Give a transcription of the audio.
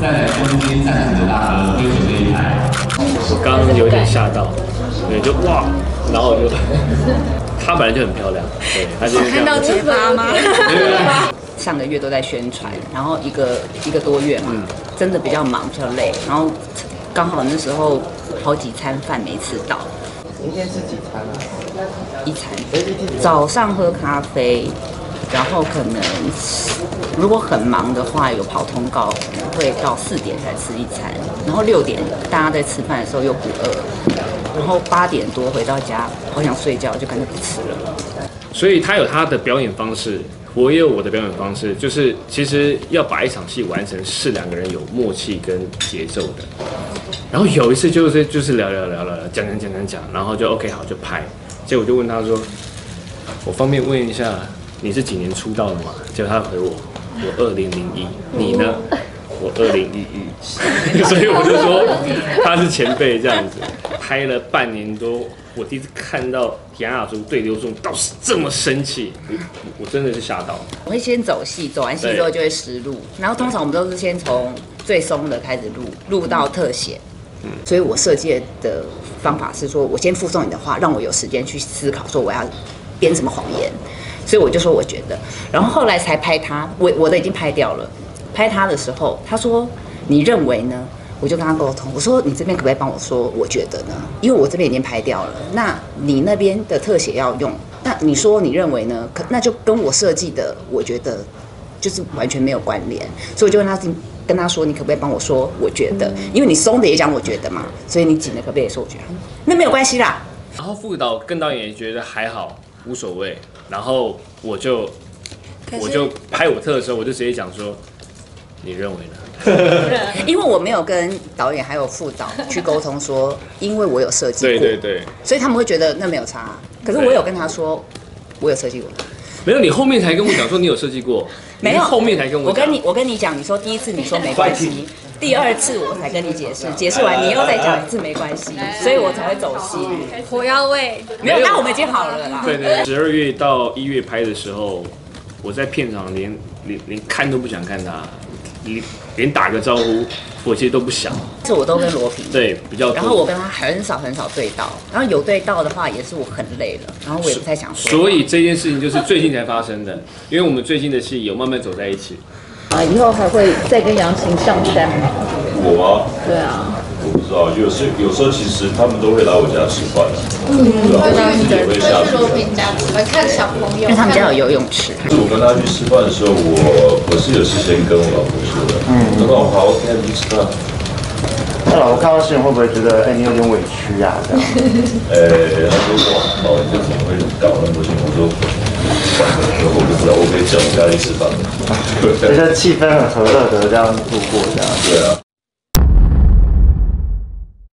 在中间站着的大哥挥手这一排，我刚刚有点吓到，对，就哇，然后我就，她本来就很漂亮，对，她就是看到结巴吗？上个月都在宣传，然后一个一个多月嘛，真的比较忙，比较累，然后刚好那时候好几餐饭没吃到，明天吃几餐啊？一餐早上喝咖啡，然后可能如果很忙的话，有跑通告，会到四点才吃一餐，然后六点大家在吃饭的时候又不饿，然后八点多回到家，好想睡觉，就干脆不吃了。所以他有他的表演方式，我也有我的表演方式，就是其实要把一场戏完成，是两个人有默契跟节奏的。然后有一次就是就是聊聊聊聊，讲讲讲讲讲，然后就 OK 好就拍。结果我就问他说：“我方便问一下你是几年出道的嘛？”结果他回我：“我二零零一，你呢？”我二零一一，所以我就说他是前辈这样子，拍了半年多，我第一次看到杨雅竹对刘仲倒是这么生气，我我真的是吓到。我会先走戏，走完戏之后就会实录，然后通常我们都是先从最松的开始录，录到特写。所以我设计的方法是说，我先附送你的话，让我有时间去思考，说我要编什么谎言。所以我就说我觉得，然后后来才拍他，我我的已经拍掉了。拍他的时候，他说你认为呢？我就跟他沟通，我说你这边可不可以帮我说？我觉得呢，因为我这边已经拍掉了，那你那边的特写要用，那你说你认为呢？可那就跟我设计的，我觉得就是完全没有关联，所以我就跟他跟他说，你可不可以帮我说？我觉得，因为你松的也讲我觉得嘛，所以你紧的可不可以说我觉得？那没有关系啦。然后副导跟导演也觉得还好，无所谓。然后我就我就拍我特的时候，我就直接讲说，你认为呢？因为我没有跟导演还有副导去沟通说，因为我有设计过，对对对，所以他们会觉得那没有差。可是我有跟他说，我有设计过。没有，你后面才跟我讲说你有设计过，没有后面才跟我讲。我跟你我跟你讲，你说第一次你说没关系，第二次我才跟你解释，解释完你又再讲一次没关系，所以我才会走心。火药味，没有，那我们已经好了啦。对对，十二月到一月拍的时候，我在片场连连连看都不想看他，连连打个招呼，我其实都不想。这我都跟罗平，对，比较多。然后我跟他很少很少对到，然后有对到的话也是我很累了，然后我也不太想说。所以这件事情就是最近才发生的，因为我们最近的戏有慢慢走在一起。啊，以后还会再跟杨琴上山吗？我吗？对啊，我不知道，有时有时候其实他们都会来我家吃饭的，对啊，我自己也会下去。我看小朋友因为他们家有游泳池，就是我跟他去吃饭的时候，我我是有事先跟我老婆说的，嗯，我说哦好，OK，去吃饭。那老婆看到事情会不会觉得，哎，你有点委屈啊？这样？呃，他说哇，导演这怎么会搞那么多事？我说，我不知道，我可以叫我家里吃饭。觉 得气氛很和乐的这样度过，这样。对啊。